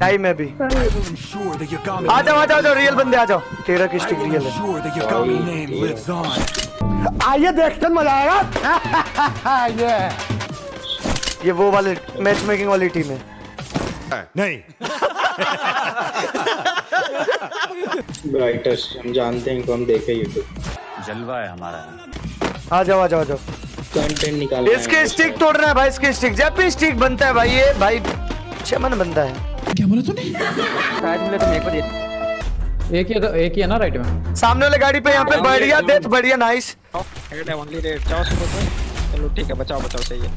Group में भी आ जाओ आ जाओ जाओ रियल बंदे आ जाओ। तेरह की I रियल है. आइए देखते मज़ा आएगा। ये। ये वो वाले मैच मेकिंग वाली टीम है। नहीं। ब्राइटेस्ट हम जानते हैं इनको हम देखे यूट्यूब जलवा है हमारा। आ जाओ आ जाओ आ जाओ। कंटेंट निकाल इसके स्टिक तोड़ रहा है भाई इसके स्टिक जब भी स्टिक बनता है भाई ये भाई चमन बनता है। क्या बोला तूने? एक ही तो एक ही है ना राइट में? सामने वाले गाड़ी पे यहाँ पे बढ़िया डेथ बढ़िया नाइस हेड है ओनली रेड जाओ तो चलो ठीक है बचाओ बचाओ सही है।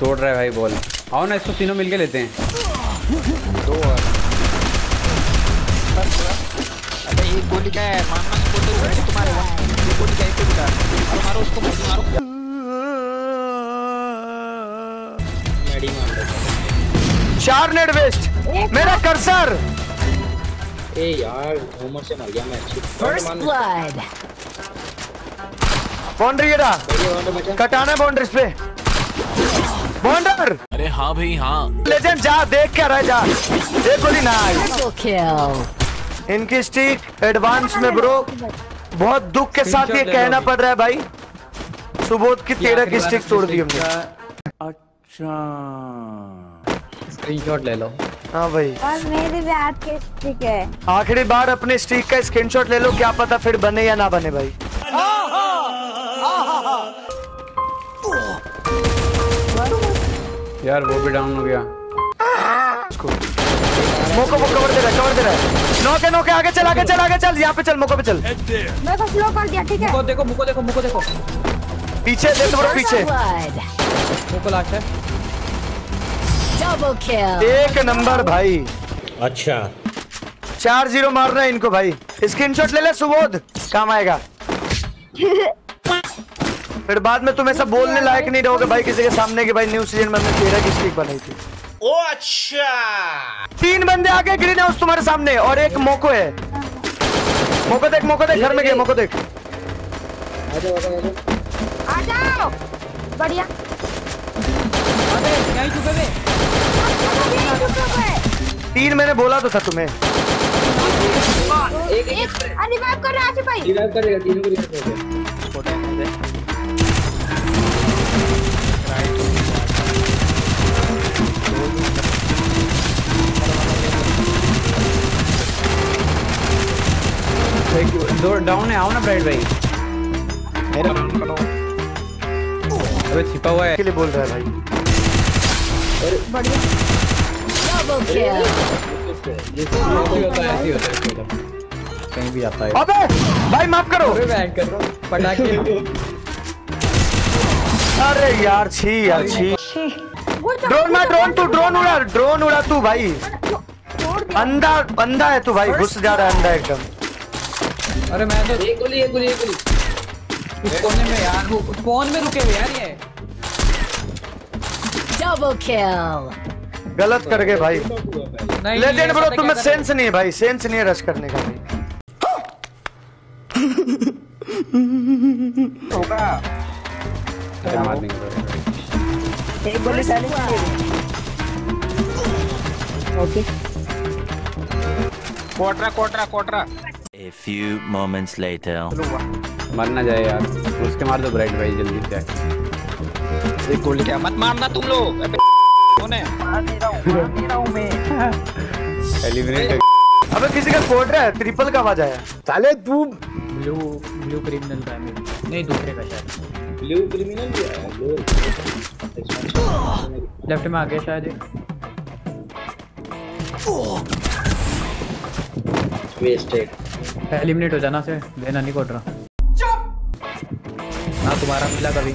तोड़ रहा है भाई बॉल। आओ ना इसको तीनों मिलके लेते हैं। दो और अबे एक गोली का है मारना तो तुम्हारे एक गोली का एक गोली का मारो मारो उसको मारो चार नेट वेस्ट मेरा कर्सर। ए यार होमर से मर गया मैं। First blood. बाउंड्री ये रहा। कटाना है बाउंड्रीज पे। बाउंडर अरे हाँ भाई हाँ। लेजेंड जा देख क्या रह जा। एक गोली नाइस. इनकी स्टिक एडवांस में ब्रो। बहुत दुख के साथ ये कहना पड़ रहा है भाई। सुबोध की तेरह की स्टिक तोड़ दी हमने। स्क्रीनशॉट ले लो। हाँ भाई। और मेरी भी हाथ की स्टिक है। आखिरी बार अपने स्टिक का स्क्रीनशॉट ले लो क्या पता फिर बने या ना बने भाई। यार वो भी डाउन हो गया। मोको वो कवर दे रहा है कवर दे रहा है। नौके नौके आगे चल आगे चल आगे चल यहाँ पे चल मोको पे चल। मेरे को स्लो कर दिया ठीक है? मुको देखो मुको देखो मुको देखो। पीछे दे तो First पीछे. मुको लास्ट है। Double kill. एक नंबर भाई। अच्छा। चार ज़ीरो मारना है इनको भाई। स्क्रीनशॉट ले ले सुबोध। काम आएगा। फिर बाद में तुम ऐसा बोलने लायक नहीं रहोगे भाई किसी के सामने कि भाई न्यू सीज़न में हमने तेरह की स्टिक बनाई थी। ओ अच्छा। तीन बंदे आगे ग्रीन हाउस तुम्हारे सामने और एक मोको है। मोको देख मोको देख घर में गए मोको देख। आ जाओ। बढ़िया। यहीं चुके हुए तीन मैंने बोला तो था तुम्हें। रिवाइव कर रहा है भाई। रिवाइव करेगा तीनों को रिवाइव हैं दे दो डाउन है आओ ना ब्राइट भाई। मेरा अबे छिपा हुआ है। के लिए बोल रहा है भाई। Double kill. ऐसे ही होता है होता है ऐसे होता है। कहीं भी आता है अबे भाई माफ़ करो। अबे बैक कर पटाखे। अरे यार छी यार छी। ड्रोन मार ड्रोन तू ड्रोन उड़ा ड्रोन उड़ा तू भाई। अंधा अंधा है तू भाई घुस जा रहा है अंधा एकदम। अरे मैं तो एक गोली एक गोली एक गोली। उस कोने में यार वो स्पॉन में रुके हुए यार ये। Double kill. गलत कर गए भाई। नहीं लेजेंड ब्रो तुम्हें सेंस नहीं है भाई सेंस नहीं है रश करने का भाई अरे मार देंगे तो। एक गोली क्वार्टरा क्वार्टरा क्वार्टरा A few moments later. मर ना जाए यार। उसके मार दो ब्राइट भाई जल्दी से। एक गोली क्या? मत मारना तुम लोग। कौन है? एलिमिनेट अबे किसी का कोड रहा है? ट्रिपल का आवाज़ आया। साले तू ब्लू ब्लू क्रिमिनल का है नहीं दूसरे का शायद। ब्लू क्रिमिनल भी है ब्लू लेफ़्ट में आ गया शायद वेस्टेड एलिमिनेट हो जाना से देना नहीं कोट रहा। ना तुम्हारा मिला कभी।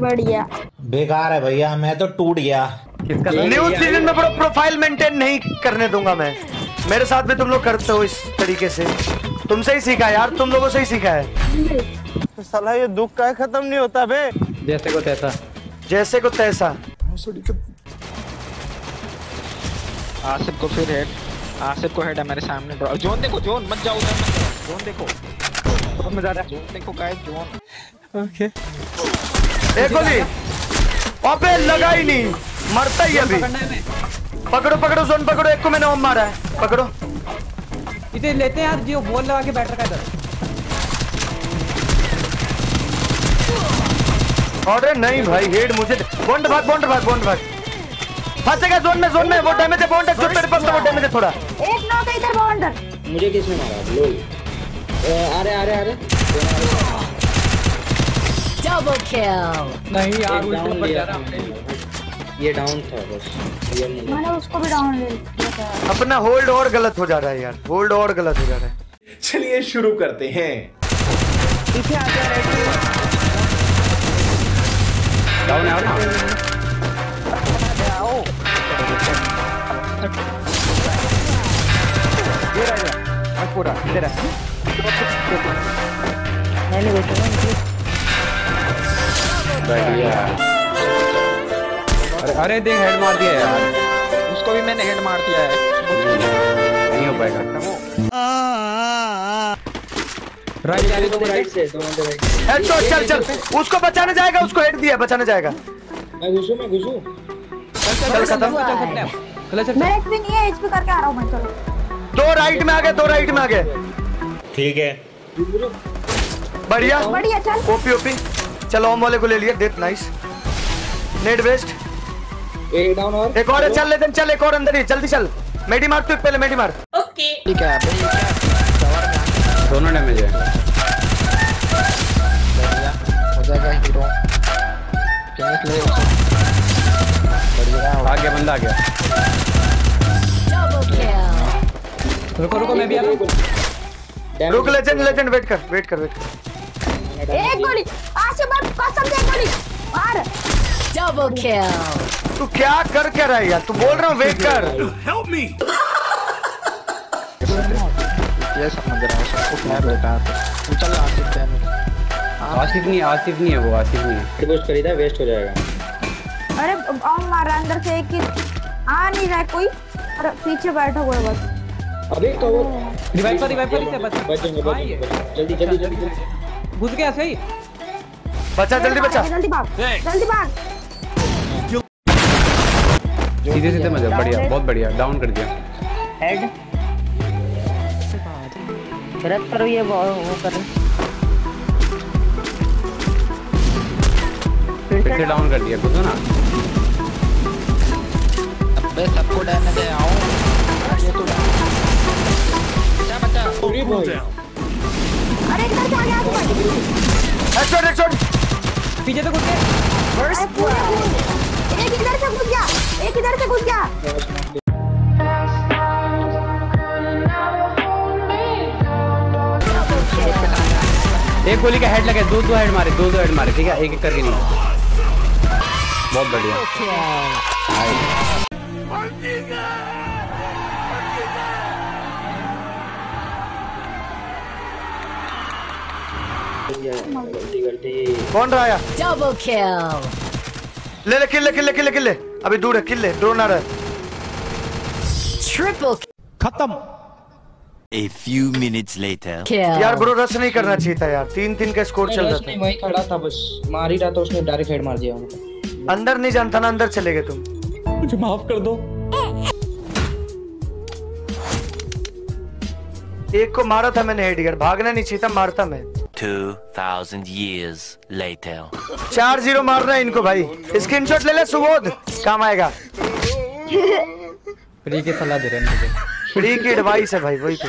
बढ़िया। बेकार है भैया मैं तो टूट गया। किसका न्यू सीज़न में ब्रो प्रोफ़ाइल मेंटेन नहीं करने दूँगा मैं। मेरे साथ भी तुम लोग करते हो इस तरीके से। तुमसे ही सीखा है यार तुम लोगों से ही सीखा है। साला ये दुख का खत्म नहीं होता बे। जैसे को तैसा। जैसे को तैसा। आसिफ को फिर हेड आसिफ को हेड है मेरे सामने bro. जोन देखो जोन मत जाओ उधर मत जाओ। जोन देखो। बहुत मज़ा आ रहा है। जोन देखो गाइस जोन। ओके एक गोली अबे लगा ही नहीं मरता ही अभी। है पकड़ो पकड़ो जोन पकड़ो एक को मैंने ओम मारा है। पकड़ो। इसे लेते हैं यार जियो बॉल लगा के बैठ रखा है इधर। अरे नहीं भाई हेड मुझे बॉन्ड भाग बॉन्ड भाग बॉन्ड भाग। फंसेगा जोन में जोन में। वो डैमेज है बॉन्ड है जो तेरे पास था वो डैमेज है थोड़ा। एक नॉक है इधर बाउंडर मुझे किसने मारा? लोल। आ रहे आ रहे आ रहे। Double kill. नहीं यार डाउन ऊपर जा रहा था है ये डाउन था बस। ये नहीं। मैंने उसको भी डाउन ले लिया अपना होल्ड और गलत हो जा रहा है यार। होल्ड और गलत हो जा रहा है। चलिए शुरू करते हैं। डाउन है बढ़िया अरे अरे देख हेड मार दिया यार। उसको भी मैंने हेड मार दिया है। नहीं हो पाएगा। राइट जा रही दोनों राइट से दोनों दे राइट हेडशॉट चल चल। उसको बचाने जाएगा उसको हेड दिया बचाने जाएगा। मैं घुसू मैं घुसू। चल खत्म। क्लच मेरे एचपी नहीं है एचपी करके आ रहा हूँ मैं चलो। दो राइट में आ गए दो राइट में आ गए। ठीक है। बढ़िया। बढ़िया चल। OP OP. चलो ओम वाले को ले लिया डेथ नाइस नेट वेस्ट एक डाउन और। एक और है, चल लेते हैं, चल एक और अंदर ही जल्दी चल। मेडी मार तू पहले मेडी मार। ओके। ठीक है भाई क्या दोनों डैमेज है। बढ़िया। हो जाएगा हीरो फिनिश ले आ गया बंदा आ गया। रुको रुको मैं भी आ रहा हूँ। रुक लेजेंड लेजेंड वेट कर वेट कर वेट कर। एक गोली। आशिफ कसम से गोली। मार। Double kill. तू क्या कर क्या रहा है यार? तू बोल रहा हूँ वेट कर। Help me! ये समझ रहा है सबको क्या बेकार तू चल आ सकते हैं आसिफ नहीं आसिफ नहीं है वो आसिफ नहीं है। करी था वेस्ट हो जाएगा। अरे ऑन मार रहा अंदर से एक आ नहीं रहा कोई। और पीछे बैठा हुआ है बस। अबे कवर रिवाइव कर रिवाइव कर इसे बच। बचेंगे हाँ, बचेंगे। जल्दी जल्दी जल्दी घुस गया सही? बचा जल्दी बचा। जल्दी भाग। जल्दी भाग। सीधे सीधे मज़ा बढ़िया बहुत बढ़िया डाउन कर दिया। हेड गलत करो ये वो करो फिर से डाउन कर दिया घुसो ना। सबको है आओ ये तो बचा अरे भाई अरे इधर से आ गया हेडशॉट हेडशॉट पीछे घुस गए पूरे पूरे एक इधर से घुस गया एक इधर से घुस गया एक गोली का हेड लगे, दो दो हेड मारे, दो दो हेड मारे, ठीक है? एक एक करके नहीं। बहुत बढ़िया। गलती गलती कौन रहा है? Double kill. ले ले किल ले किल ले किल ले किल ले अभी दूर है किल ले ड्रोन आ रहा है। Triple A few minutes later. kill. यार ब्रो रस नहीं करना चाहिए था यार। तीन तीन का स्कोर चल रहा उसने वहीं खड़ा था बस। मार ही रहा था उसने डायरेक्ट हेड मार दिया। अंदर नहीं जानता ना अंदर चले गए तुम। मुझे माफ़ कर दो। एक को मारा था मैंने हेड यार भागना नहीं चाहिए था मारता मैं। 2000 years later. चार ज़ीरो मारना है इनको भाई। स्क्रीनशॉट ले ले सुबोध। काम आएगा। फ्री की सलाह दे रहे हैं मुझे। फ्री की एडवाइस है भाई वही तो।